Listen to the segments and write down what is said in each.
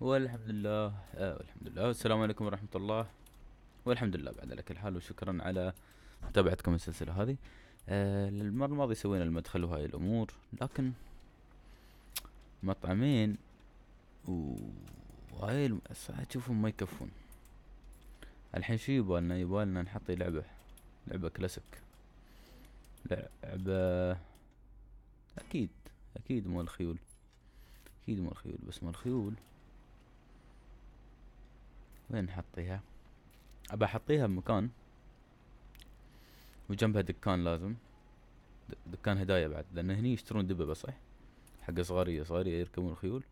والحمد لله آه والحمد لله والسلام عليكم ورحمة الله. والحمد لله بعد على كل حال وشكرا على متابعتكم السلسلة هذه. آه المرة الماضية سوينا المدخل وهاي الأمور لكن مطعمين وهاي الم- تشوفهم ما يكفون. الحين شو يبالنا؟ يبالنا نحط لعبة لعبة كلاسيك. لعبة أكيد أكيد مال الخيول. أكيد مال الخيول بس مال الخيول. وين نحطيها أبى أحطيها بمكان. وجنبها دكان لازم. دكان هدايا بعد لأن هني يشترون دببة صح؟ حق صغارية صغارية يركبون الخيول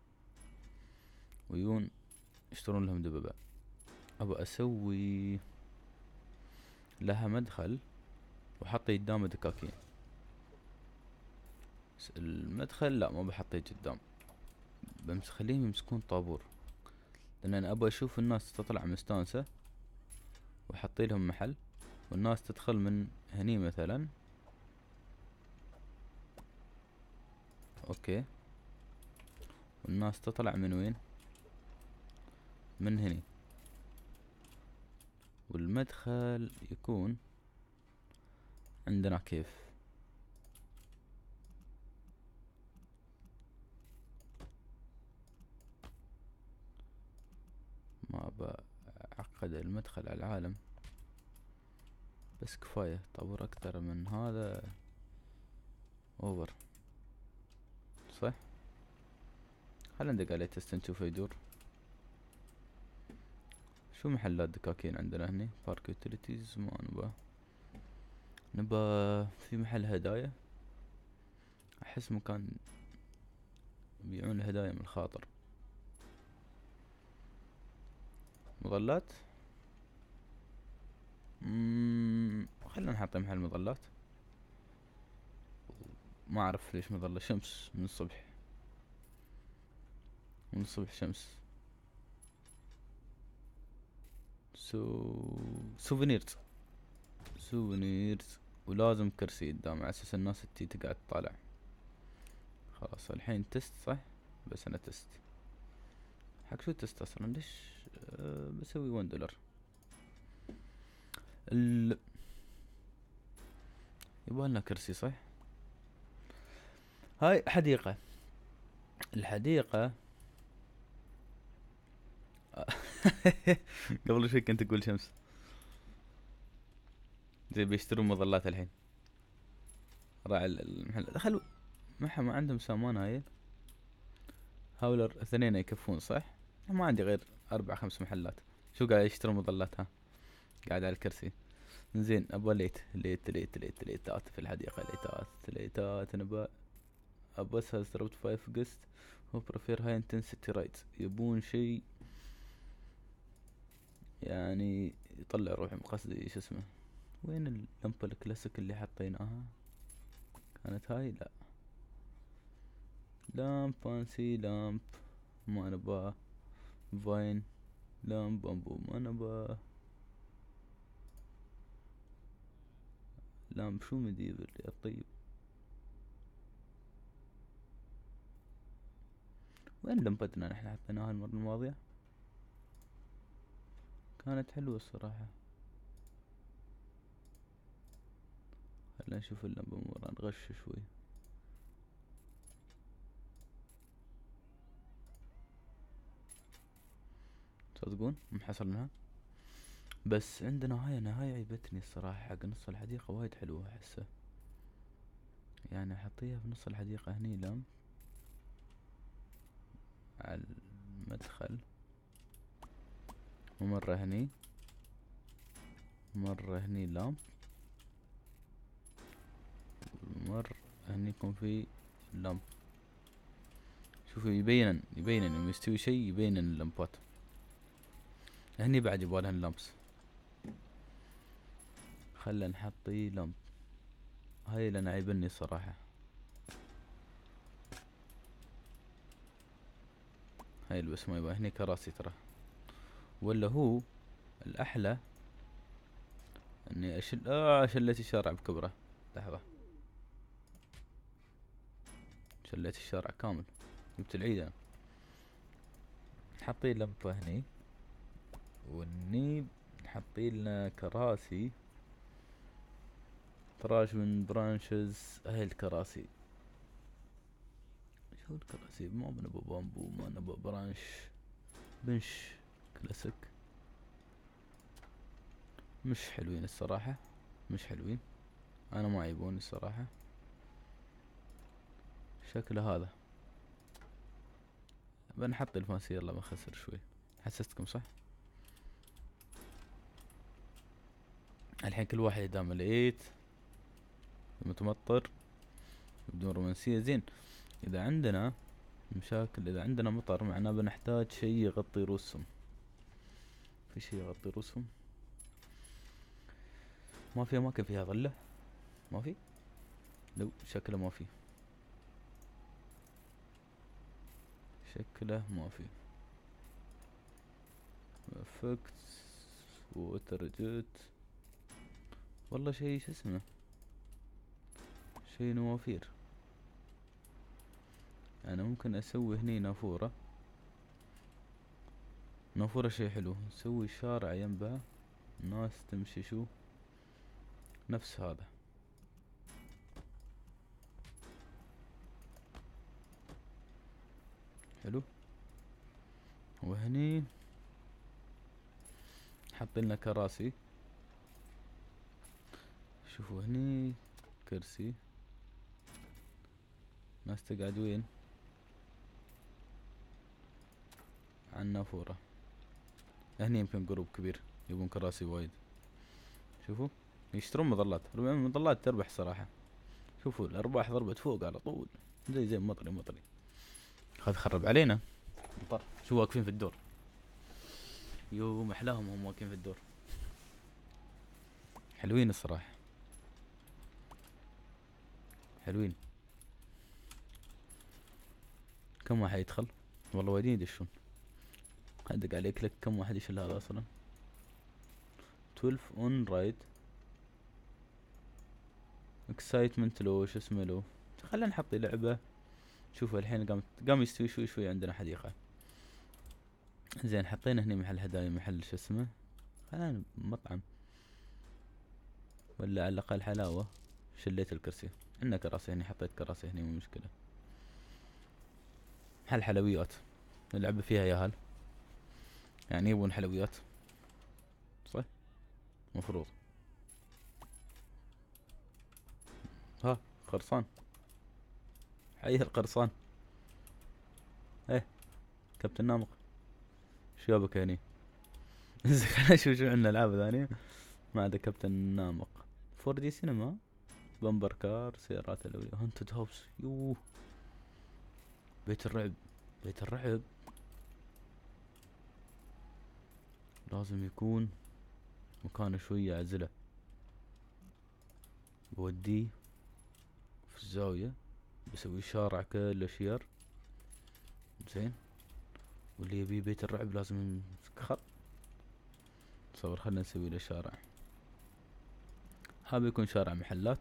ويون يشترون لهم دببة أبى أسوي لها مدخل وأحط قدامه دكاكين. المدخل لا ما بحطه قدام. بمس خليهم يمسكون طابور. لأن أنا أبغى أشوف الناس تطلع مستانسة وأحط لهم محل والناس تدخل من هني مثلا. أوكي. والناس تطلع من وين؟ من هني. والمدخل يكون عندنا كيف؟ ما بعقد المدخل على العالم. بس كفاية طور أكتر من هذا. أوفر. صح؟ خلنا ندق عليه تست نشوفه يدور شو محلات دكاكين عندنا هني؟ بارك يوتيليتيز ما نبا نبا في محل هدايا؟ أحس مكان يبيعون الهدايا من الخاطر. مظلات؟ مم، خلنا نحط محل مظلات. ما أعرف ليش مظلة شمس من الصبح. من الصبح شمس. sou souvenirs souvenirs ولازم كرسي قدام على أساس الناس تجي تقعد تطالع. خلاص الحين test صح؟ بس أنا test حق شو test أصلا؟ ليش؟ بسوي 1 دولار ال يبغالنا كرسي صح؟ هاي حديقة. الحديقة قبل شوي كنت أقول شمس. زي بيشترون مظلات الحين. راعي ال- المحل دخلوا ما ما عندهم سامان هاي. hauler اثنين يكفون صح؟ ما عندي غير أربع خمس محلات. شو قاعد يشترون مظلات ها قاعد على الكرسي. زين أبغى ليت ليت ليت ليت ليتات في الحديقة ليتات ليتات. نبى بس dropped five guests who prefer high intensity rides يبون شي يعني يطلع روحهم قصدي شو اسمه؟ وين اللمبة الكلاسيك اللي حطيناها؟ كانت هاي؟ لا. lamp fancy lamp. ما نبغى vine lamp bamboo ما نبغى لامب شو مديبل يا طيب وين لمبتنا نحن حطيناها المرة الماضية كانت حلوة الصراحة. خلنا نشوف اللمبة مرة نغش شوي. تصدقون محصلناها بس عندنا هاي أنا هاي عيبتني الصراحة حق نص الحديقة وايد حلوة أحسه. يعني أحطيها في نص الحديقة هني lamp على المدخل. ومرة هني. مرة هني lamp مرة هني يكون في lamp شوفوا يبين يبين يوم يستوي شي يبين اللمبات. هني بعد يبغالها اللمبس خلنا نحطي لمب هاي أنا عيبني الصراحة هاي اللي بس ما يبغى. هني كراسي ترى. ولا هو الأحلى إني اشل آه شليت الشارع بكبره. لحظة. شليت الشارع كامل. جبت العيد أنا حاطين لمبة هني. والنيب حاطين لنا كراسي. تراش من برانشز هاي الكراسي شو الكراسي؟ ما بنبى بامبو ما نبى برانش بنش كلاسيك. مش حلوين الصراحة. مش حلوين. أنا ما عيبوني الصراحة. شكله هذا. بنحط ال fancy يلا بنخسر شوي. حسستكم صح؟ الحين كل واحد يدام ال light متمطر بدون رومانسية زين. إذا عندنا مشاكل إذا عندنا مطر معناه بنحتاج شي يغطي رؤوسهم. في شي يغطي رؤوسهم؟ ما في أماكن فيها ظلة؟ ما في؟ لو شكله ما في. شكله ما في. effect water jet والله شي شو اسمه؟ شي نوافير. أنا ممكن أسوي هني نافورة. نافورة شي حلو. نسوي شارع ينبع. الناس تمشي شو؟ نفس هذا. حلو. وهني حط لنا كراسي. شوفوا هني كرسي. ناس تقعد وين؟ على النافورة هني يمكن group كبير يبون كراسي وايد. شوفوا يشترون مظلات. مظلات تربح صراحة. شوفوا الأرباح ضربت فوق على طول. زي زي مطري مطري. هذا خرب علينا. مطر. شو واقفين في الدور؟ يو محلاهم هم واقفين في الدور. حلوين الصراحة. حلوين. كم واحد يدخل؟ والله وايدين يدشون أدق عليه click كم واحد يشيل هذا أصلا؟ 12 on ride excitement low شو اسمه لو خلينا نحط لعبة. شوفوا الحين قام قام يستوي شوي شوي عندنا حديقة زين حطينا هني محل هدايا محل شو اسمه؟ خلينا مطعم. ولا على الأقل حلاوة. شليت الكرسي. عندنا كراسي هني حطيت كراسي هني مو مشكلة. محل حلويات. نلعب فيها يا هل. يعني يبون حلويات. صح؟ مفروض. ها قرصان. حي القرصان. إيه كابتن نامق. شو جابك هني؟ خلينا نشوف شو عندنا العاب ثانية. ما عدا كابتن نامق. 4D cinema؟ bumper car سيارات الأولية haunted house يوه. بيت الرعب بيت الرعب. لازم يكون مكان شوية عزلة بوديه في الزاوية بسوي شارع كله شير زين. واللي يبي بيت الرعب لازم يمسك خط تصور خلنا نسوي له شارع. هذا بيكون شارع محلات.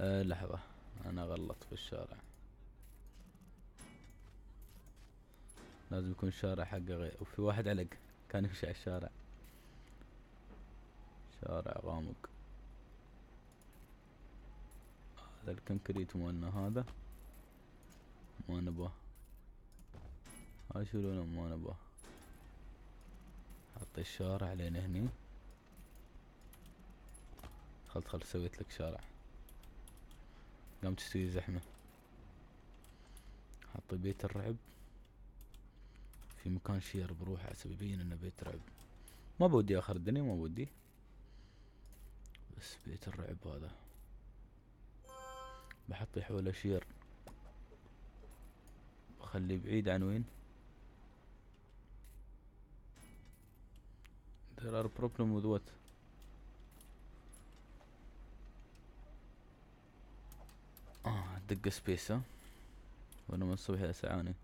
أه لحظة. أنا غلط في الشارع. لازم يكون الشارع حقه غير. وفي واحد علق. كان يمشي على الشارع. شارع غامق. هذا الكنكريت مالنا هذا. ما نباه هاي شو لونه؟ ما نباه حط الشارع لين هني. خلت خلت سويت لك شارع. قام تستوي زحمة. حط بيت الرعب. في مكان شير بروحه عسى يبين إنه بيت رعب. ما بودي آخر الدنيا ما بودي. بس بيت الرعب هذا. بحط حوله شير. بخليه بعيد عن وين؟ There are problem with what آه دق space ها وأنا من الصبح يا سعاني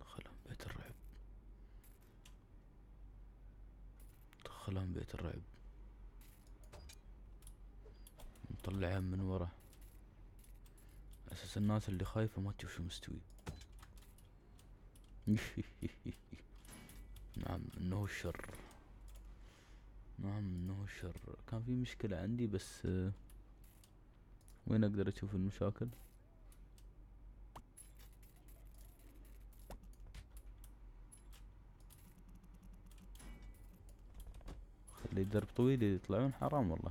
دخلهم بيت الرعب. دخلهم بيت الرعب. نطلعهم من ورا. أساس الناس اللي خايفة ما تشوف شو مستوي. نعم إنه الشر نعم انه الشر كان في مشكلة عندي بس آه، وين أقدر أشوف المشاكل؟ خلي درب طويل يطلعون حرام والله.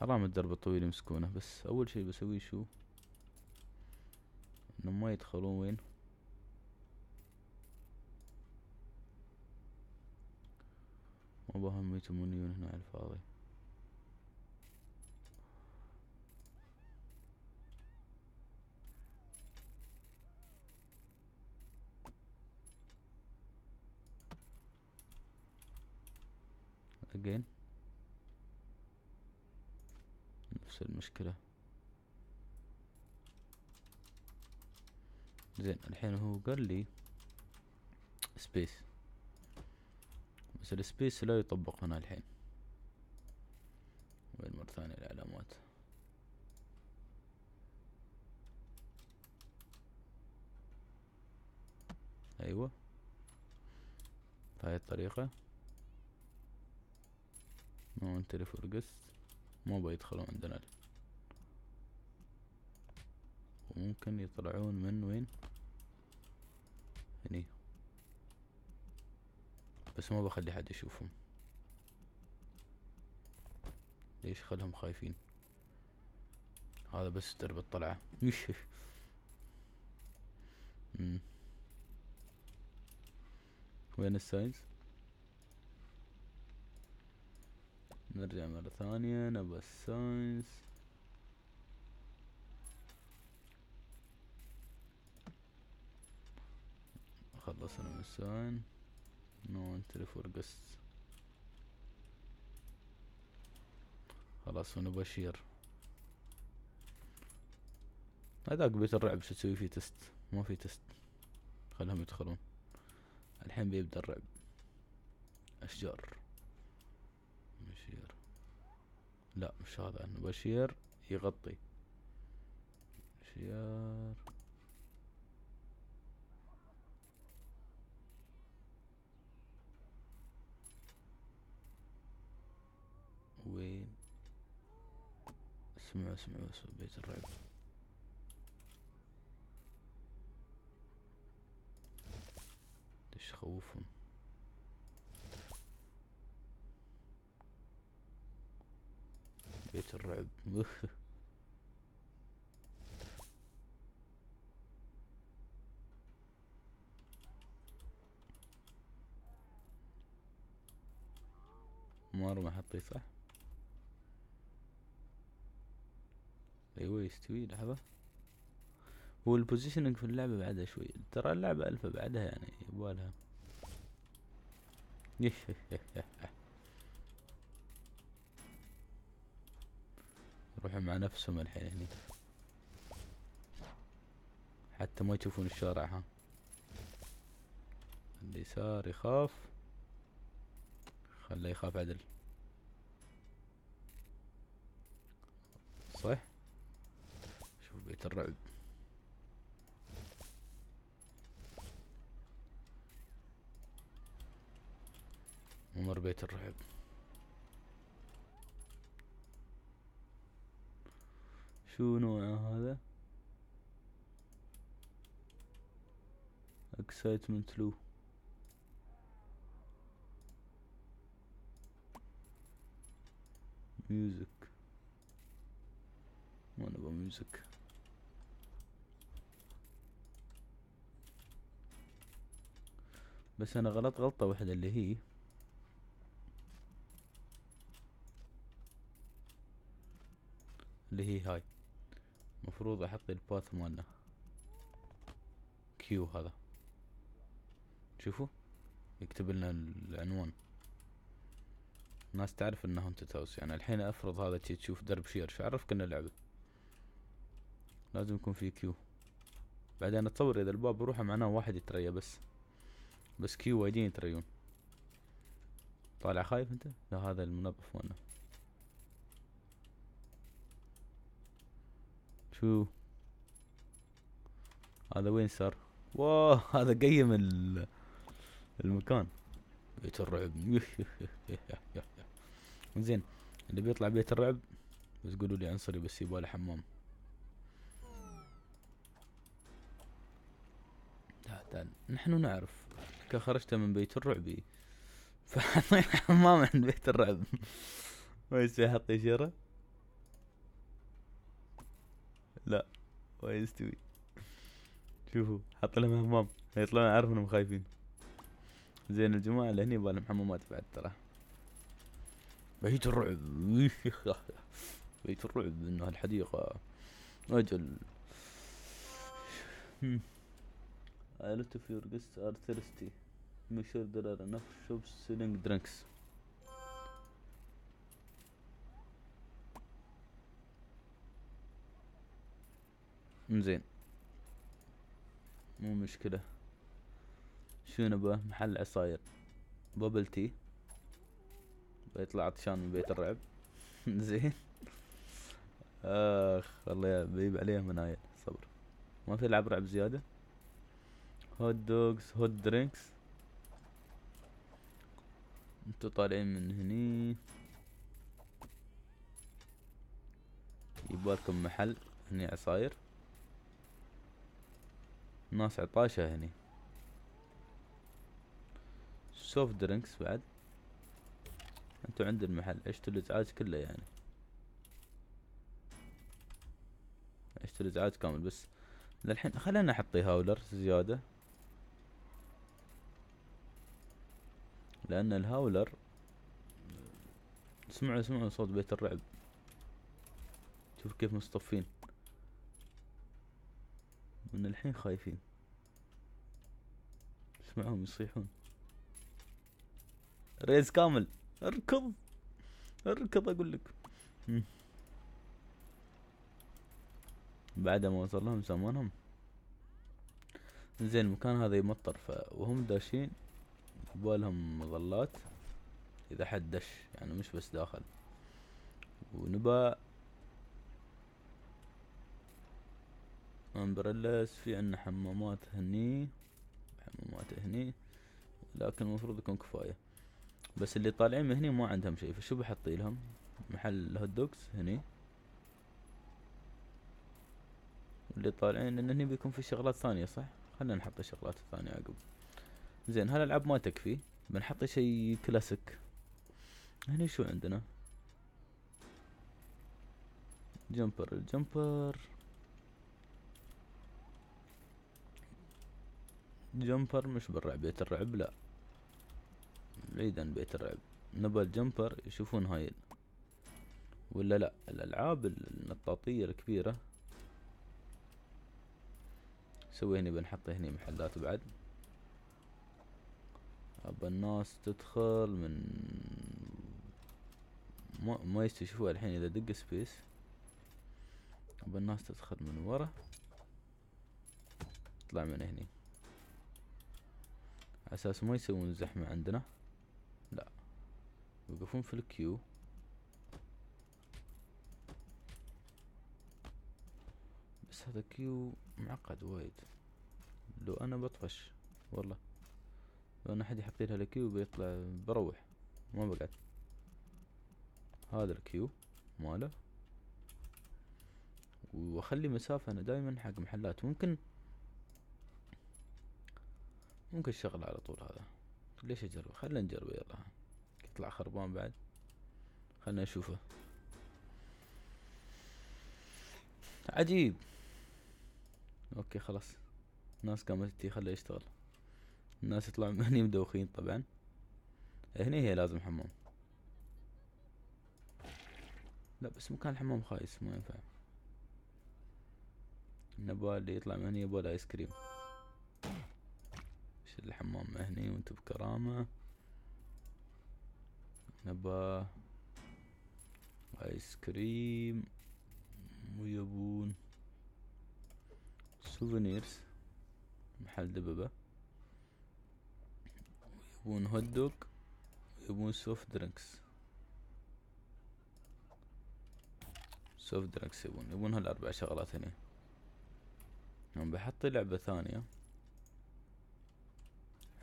حرام الدرب الطويل يمسكونه بس أول شي بسويه شو؟ انهم ما يدخلون وين؟ ما بهم يتمونيون هنا على الفاضي. again نفس المشكلة. زين الحين هو قال لي space بس ال space لا يطبق هنا الحين. وين مرة ثانية العلامات أيوه. بهاي الطريقة. no entry for ما بيدخلون عندنا وممكن يطلعون من وين؟ هني. بس ما بخلي حد يشوفهم. ليش خلهم خايفين؟ هذا بس درب الطلعة. وين ال signs؟ نرجع مرة ثانية. نبى ال signs خلصنا من ال sign no entry for guest خلاص ونبى شير هذاك بيت الرعب شو تسوي فيه test ما في test خلهم يدخلون. الحين بيبدأ الرعب. أشجار. لا مش هذا. نبغى شير يغطي. شير وين اسمعوا اسمعوا بيت الرعب. ليش خوفهم بيت الرعب. مار ما حطي صح؟ أيوه يستوي لحظة. هو البوزيشننج في اللعبة بعدها شوي. ترى اللعبة الفة بعدها يعني يبالها يروحون مع نفسهم الحين هني. حتى ما يشوفون الشارع ها. اللي صار يخاف. خله يخاف عدل. صح؟ بيت الرعب ممر بيت الرعب شو نوعه هذا؟ excitement low music ما نبغى music بس أنا غلط غلطة واحدة اللي هي اللي هي هاي. مفروض أحط ال path مالنا. queue هذا. شوفوا. يكتب لنا العنوان. الناس تعرف إنه haunted house يعني الحين أفرض هذا تشوف درب شير. شو عرفك إنه لعبة؟ لازم يكون في queue بعدين أتصور إذا الباب بروحه معناه واحد يتريا بس. بس queue وايدين يتريون طالع خايف انت؟ لا هذا المنظف مالنا. شو؟ هذا وين صار؟ واه هذا قيم المكان. بيت الرعب. زين اللي بيطلع بيت الرعب بس قولوا لي عنصري بس يبغى حمام. لا تعال. نحن نعرف. خرجت من بيت الرعب. فحطينا حمام عند بيت الرعب. يستوي حط إشارة لا. ما يستوي شوفوا حط لهم حمام يطلعون عارف انهم خايفين. زين الجماعة اللي هني يبغالهم حمامات بعد ترى. بيت الرعب. بيت الرعب إنه الحديقة أجل. A lot of your guests are thirsty. Make sure there are enough shops selling drinks. زين. مو مشكلة. شو نبغى محل عصاير. بابل تي بيطلع عطشان من بيت الرعب. زين. آخ والله بيجيب عليه منايل صبر. ما في لعب رعب زيادة؟ hot dogs hot drinks انتو طالعين من هني. يبالكم محل هني عصاير. ناس عطاشة هني. soft drinks بعد. انتو عند المحل. عشتوا الإزعاج كله يعني. عشتوا الازعاج كامل بس. للحين خلينا نحطي هاولر زيادة. لأن الهاولر سمعوا سمعوا صوت بيت الرعب. شوف كيف مصطفين. من الحين خايفين. اسمعهم يصيحون. ريز كامل اركض. اركض أقول لك. بعد ما وصل لهم سامونهم زين المكان هذا يمطر ف وهم داشين يبالهم مظلات إذا حد دش يعني مش بس داخل. ونبا امبريلاس في عنا حمامات هني حمامات هني لكن المفروض يكون كفاية. بس اللي طالعين من هني ما عندهم شي فشو بحطي لهم؟ محل هوت دوغز هني. اللي طالعين لأن هني بيكون في شغلات ثانية صح؟ خلينا نحط الشغلات الثانية عقب. زين هالالعاب ما تكفي. بنحط شي كلاسيك. هني شو عندنا؟ جمبر الجمبر jumper مش بالرعب. بيت الرعب؟ لا. بعيد عن بيت الرعب. نبى ال jumper يشوفون هاي. ولا لا؟ الألعاب النطاطية الكبيرة. سوي هني بنحط هني محلات بعد. ابى الناس تدخل من ما, ما يستشوفوا الحين إذا دق space ابى الناس تدخل من ورا. تطلع من هني. أساس ما يسوون زحمة عندنا. لا. يوقفون في ال queue بس هذا queue معقد وايد. لو أنا بطفش. والله. لو أنا حد يحط لها ال queue بيطلع بروح. ما بقعد. هذا ال queue ماله. وأخلي مسافة أنا دايما حق محلات. ممكن ممكن الشغل على طول هذا. ليش أجرب؟ خلنا نجرب يلا. يطلع خربان بعد. خلنا نشوفه. عجيب. okay خلاص. الناس قامت تي خليه يشتغل. الناس يطلعون هني مدوخين طبعا. هني هي لازم حمام. لا بس مكان الحمام خايس ما ينفع. نبغى اللي يطلع من هني يبغى ايس كريم. إيش الحمام هني وانتو بكرامة. نبى آيس كريم. ويبون souvenirs. محل دببة. يبون hot dog يبون soft drinks soft drinks يبون يبون هالأربع شغلات هنا يوم بحط لعبة ثانية.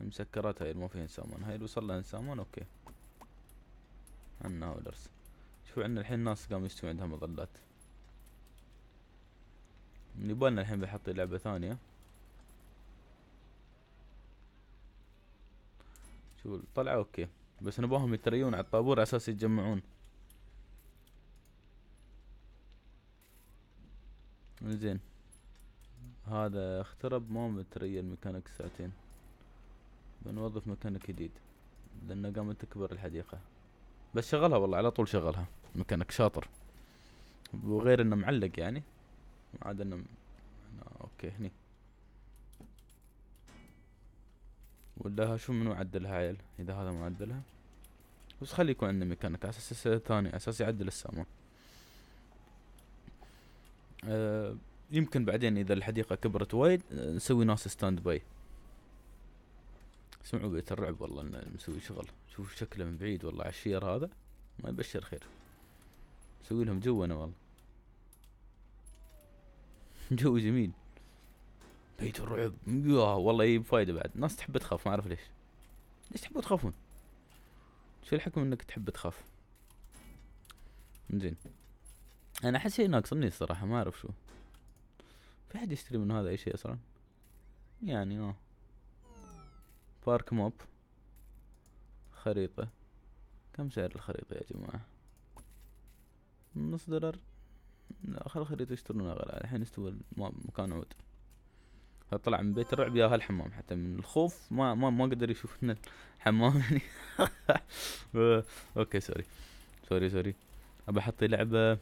المسكرات هاي ما فيها سامان هاي اللي وصل لها سامان okay. عنا haulers شوف عندنا الحين ناس قاموا يستوي عندها مظلات. يبالنا الحين بحط لعبة ثانية. شو طلعوا okay. بس نبغاهم يتريون على الطابور على أساس يتجمعون. زين. هذا اخترب ما متريا الميكانيك ساعتين. بنوظف ميكانيك جديد. لأنه قامت تكبر الحديقة. بس شغلها والله على طول شغلها. ميكانيك شاطر. وغير إنه معلق يعني. عاد إنه okay هني. ولا شو منو عدلها عيل إذا هذا معدلها بس خلي يكون عندنا ميكانيك. أساس ثاني. أساس يعدل السامان أه يمكن بعدين إذا الحديقة كبرت وايد نسوي ناس standby سمعوا بيت الرعب والله إنه مسوي شغل. شوف شكله من بعيد والله. على الشير هذا ما يبشر خير. نسوي لهم جو أنا والله. جو جميل. بيت الرعب. ياه والله يجيب فايدة بعد. ناس تحب تخاف ما أعرف ليش. ليش تحبوا تخافون شو الحكم إنك تحب تخاف؟ زين. أنا أحس شيء ناقصني الصراحة ما أعرف شو. في حد يشتري من هذا أي شيء أصلا؟ يعني آه. park map. خريطة. كم سعر الخريطة يا جماعة؟ نص دولار. لا الخريطة يشترونها غالي الحين استوى مكان عود. فطلع من بيت الرعب يا هالحمام حتى من الخوف ما ما ما قدر يشوف ان الحمام يعني. okay sorry. sorry sorry. أبى أحط لعبة.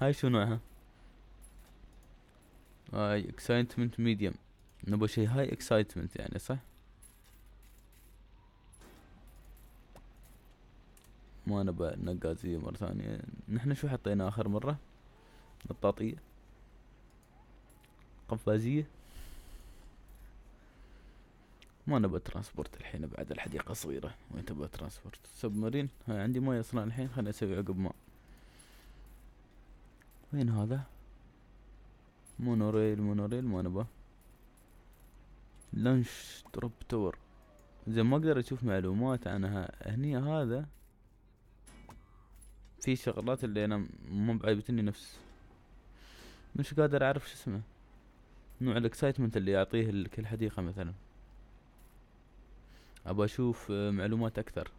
هاي شو نوعها high excitement medium نبغى شي high excitement يعني صح؟ ما نبى نقازية مرة ثانية. نحن شو حطينا آخر مرة؟ نطاطية. قفازية. ما نبى transport الحين بعد الحديقة صغيرة. وين تبغى transport؟ submarine. هاي عندي موية أصلا الحين خليني أسوي عقب ماء وين هذا؟ monorail monorail ما نبى launch drop tower. زين ما أقدر أشوف معلومات عنها. هني هذا في شغلات اللي أنا مو بعيبتني نفس. مش قادر أعرف شو اسمه. نوع ال excitement اللي يعطيه كل حديقة مثلا. ابى أشوف آه، معلومات أكثر.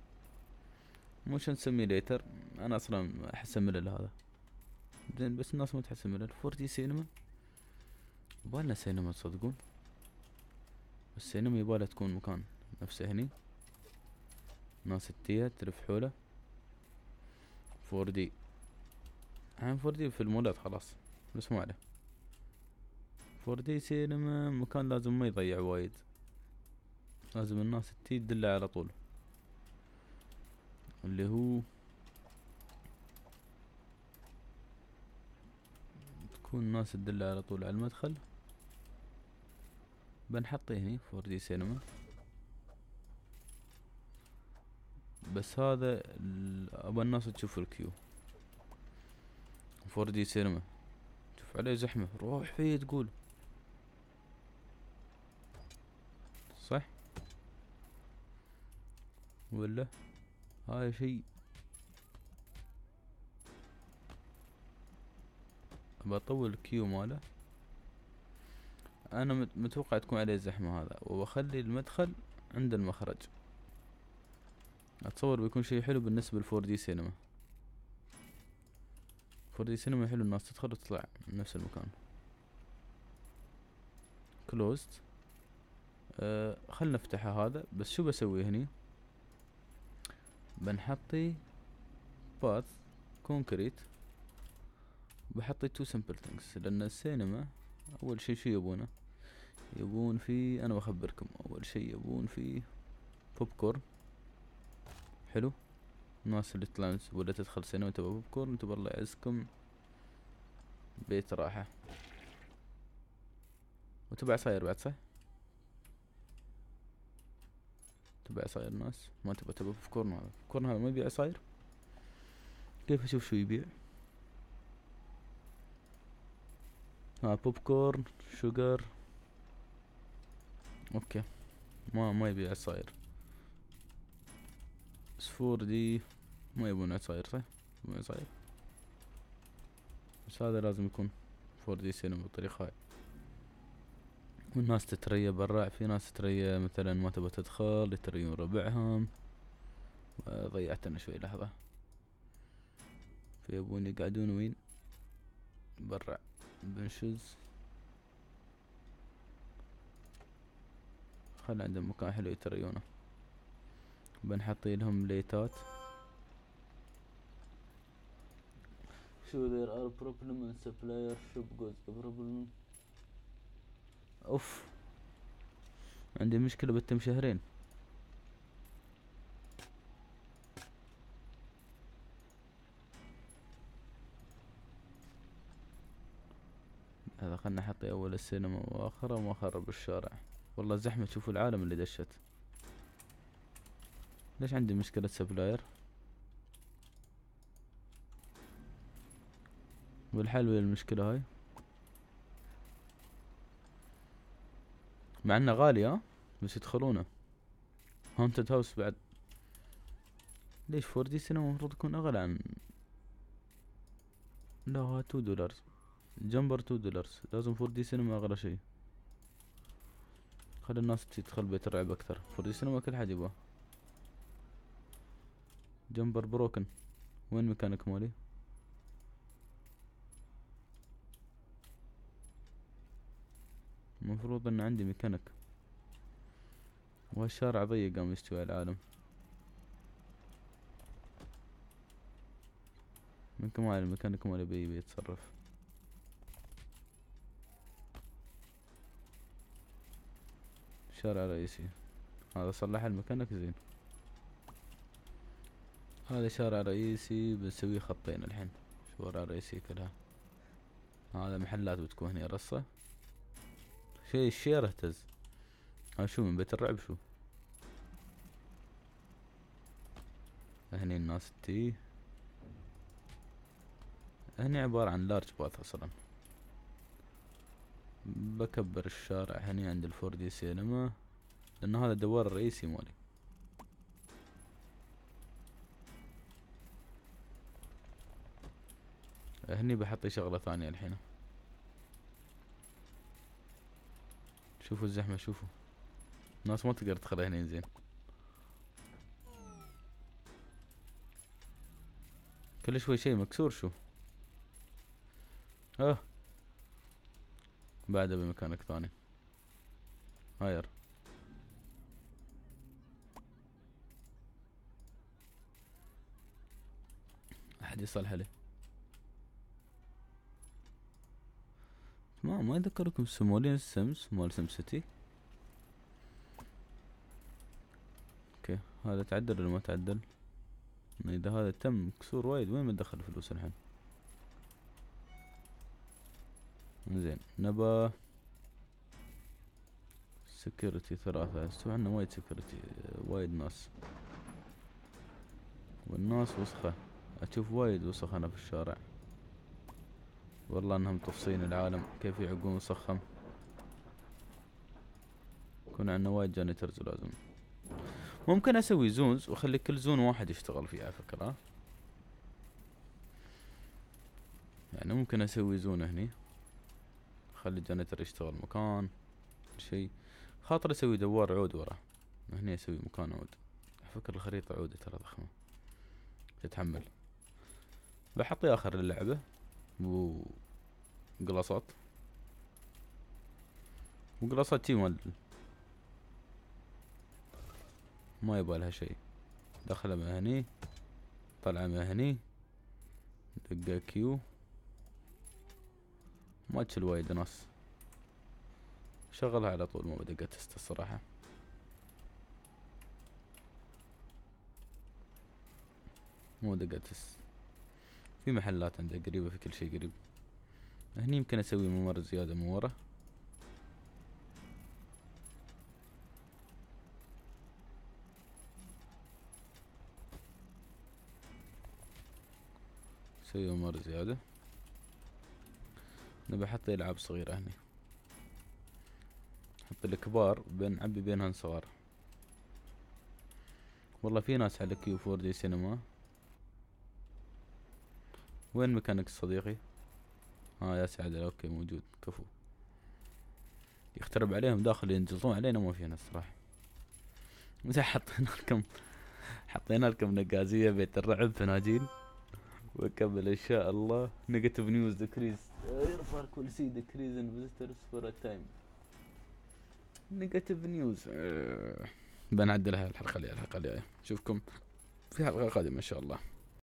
motion simulator أنا أصلا احس ملل هذا. زين بس الناس ما تحس ملل four سينما يبالنا سينما تصدقون السينما يبالها تكون مكان نفسه هني. ناس تيها تلف حوله. four D الحين four D في المولات خلاص. بس ما عليه. four D cinema مكان لازم ما يضيع وايد. لازم الناس تي تدله على طول. اللي هو تكون الناس تدله على طول على المدخل. بنحطه هني four D cinema. بس هذا أبى الناس تشوف ال queue. four D cinema. شوف عليه زحمة. روح فيه تقول صح ولا هاي شيء بطول ال queue ماله. أنا متوقع تكون عليه زحمة هذا وبخلي المدخل عند المخرج. أتصور بيكون شيء حلو بالنسبة ل four D cinema four D cinema حلو الناس تدخل وتطلع من نفس المكان. closed أه خلنا نفتحها هذا بس شو بسوي هني؟ بنحطي path concrete بحطي two simple things لأن السينما أول شي شو يبونه؟ يبون فيه أنا بخبركم أول شي يبون فيه بوب كورن حلو؟ الناس اللي تطلع ولا تدخل سينما وتبغى بوب كورن تبغى الله يعزكم. بيت راحة. وتبغى عصاير بعد صح؟ تبغى عصاير الناس ما تبغى تبغى بوب كورن هذا. بوب كورن هذا ما يبيع عصاير كيف أشوف شو يبيع؟ ها popcorn sugar okay. ما ما يبيع عصاير four D ما يبون عصاير صح؟ يبون عصاير بس هذا لازم يكون four D cinema بالطريقة هاي. والناس تتريى برا في ناس تتريى مثلا ما تبغى تدخل يتريون ربعهم. ضيعت أنا شوي لحظة. فيبون يقعدون وين؟ برا. benches. خلي عندهم مكان حلو يتريونه بنحطي لهم ليتات. شو there are problem supplier shop goes problem أوف. عندي مشكلة بتم شهرين. هذا خلنا نحطي أول السينما واخره وما خرب الشارع. والله زحمة شوفوا العالم اللي دشت. ليش عندي مشكلة supplier؟ والحل المشكلة هاي؟ مع إنه غالي ها؟ بس يدخلونه. haunted house بعد. ليش four D cinema المفروض يكون أغلى عن لا two dollars jumper two dollars لازم فور دي سينما أغلى شي خلي الناس تدخل بيت الرعب أكثر. فور دي سينما كل حد يبغاه. jumper broken وين مكانك مالي المفروض إن عندي ميكانيك. وهالشارع ضيق قام يستوي العالم. من كمال الميكانيك مالي بي بيتصرف شارع رئيسي. هذا صلح الميكانيك زين. هذا شارع رئيسي بنسويه خطين الحين. شوارع رئيسية كلها. هذا محلات بتكون هنا رصة. شي الشير اهتز. ها شو من بيت الرعب شو؟ هني الناس تي. هني عبارة عن large path أصلا. بكبر الشارع هني عند الفور دي سينما لأن هذا الدوار الرئيسي مالي. هني بحطي شغلة ثانية الحين. شوفوا الزحمة شوفوا. الناس ما تقدر تدخل هنا زين كل شوي شي مكسور شو. آه بعده بمكانك ثاني. هاير أحد يصلح عليه ما ما يذكركم simoleon ال Sims مال SimCity okay هذا تعدل ولا ما تعدل؟ إذا هذا تم كسور وايد وين بندخل فلوس الحين؟ زين نبا security ثلاثة. استوى عندنا وايد security وايد ناس. والناس وسخة. أشوف وايد وسخ أنا في الشارع. والله انهم تفصين العالم كيف يعقون وسخهم. يكون عندنا وايد janitors لازم. ممكن أسوي zones وأخلي كل zone واحد يشتغل فيه على فكرة. يعني ممكن أسوي zone هني. خلي ال janitor يشتغل مكان شي. خاطر أسوي دوار عود ورا. هني أسوي مكان عود. فكر الخريطة عودة ترى ضخمة. تتحمل. بحطي آخر اللعبة. وقلاصات وقلاصات تي مال ما يبغى لها شيء دخله من هني طلعه من هني دقه كيو. ما تشل وايد ناس. شغلها على طول مو بدقة تست الصراحة. مو دقة تست. في محلات عندها قريبة في كل شي قريب. هني يمكن أسوي ممر زيادة من ورا. أسوي ممر زيادة. نبي بحط ألعاب صغيرة هني. حط الكبار بنعبي بينهم صغار. والله في ناس على كيو فور دي سينما. وين مكانك صديقي؟ آه يا سعد أوكي موجود. كفو. يخترب عليهم داخل ينجلطون علينا ما فينا الصراحة. زين حطينا لكم حطينا لكم نقازية بيت الرعب فناجين. وقبل إن شاء الله. نيجاتيف نيوز ديكريز يرفع سي ديكريز ان فيزيتورز فور ا تايم نيجاتيف نيوز بنعدلها الحلقة الجاية الحلقة الجاية نشوفكم في حلقة قادمة إن شاء الله.